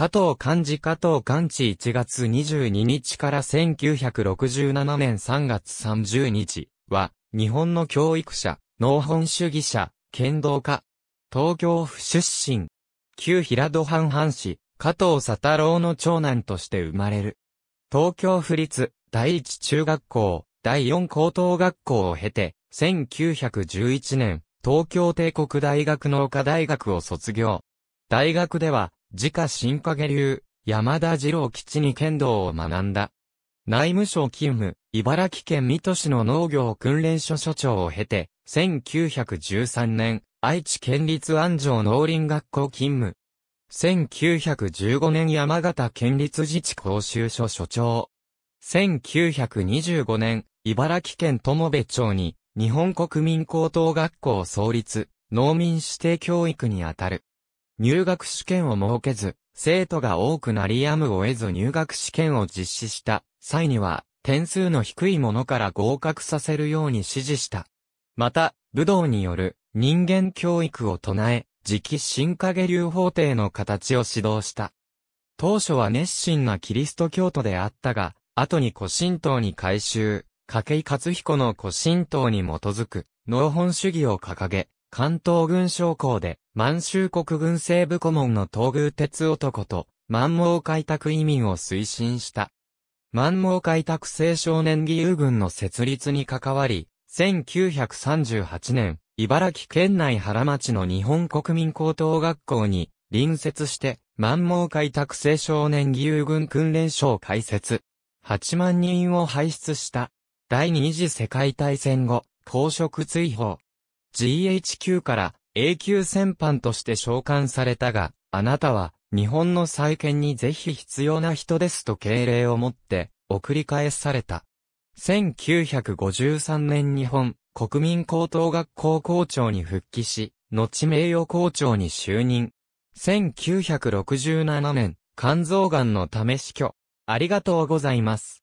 加藤漢字加藤漢字1月22日から1967年3月30日は、日本の教育者、農本主義者、剣道家。東京府出身。旧平戸藩藩士、加藤佐太郎の長男として生まれる。東京府立第一中学校、第四高等学校を経て、1911年、東京帝国大学農科大学を卒業。大学では、自家新影流、山田二郎基地に剣道を学んだ。内務省勤務、茨城県水戸市の農業訓練所所長を経て、1913年、愛知県立安城農林学校勤務。1915年山形県立自治講習所所長。1925年、茨城県友部町に、日本国民高等学校創立、農民指定教育にあたる。入学試験を設けず、生徒が多くなりやむを得ず入学試験を実施した際には、点数の低いものから合格させるように指示した。また、武道による人間教育を唱え、直新影流法廷の形を指導した。当初は熱心なキリスト教徒であったが、後に古神道に改修、筧勝彦の古神道に基づく、農本主義を掲げ、関東軍将校で、満州国軍西部顧問の東宮鉄男と、満蒙開拓移民を推進した。満蒙開拓青少年義勇軍の設立に関わり、1938年、茨城県内原町の日本国民高等学校に隣接して、満蒙開拓青少年義勇軍訓練所を開設。8万人を輩出した。第二次世界大戦後、公職追放。GHQ から永久戦犯として召喚されたが、あなたは日本の再建にぜひ必要な人ですと敬礼をもって送り返された。1953年日本国民高等学校校長に復帰し、後名誉校長に就任。1967年、肝臓癌のため死去。ありがとうございます。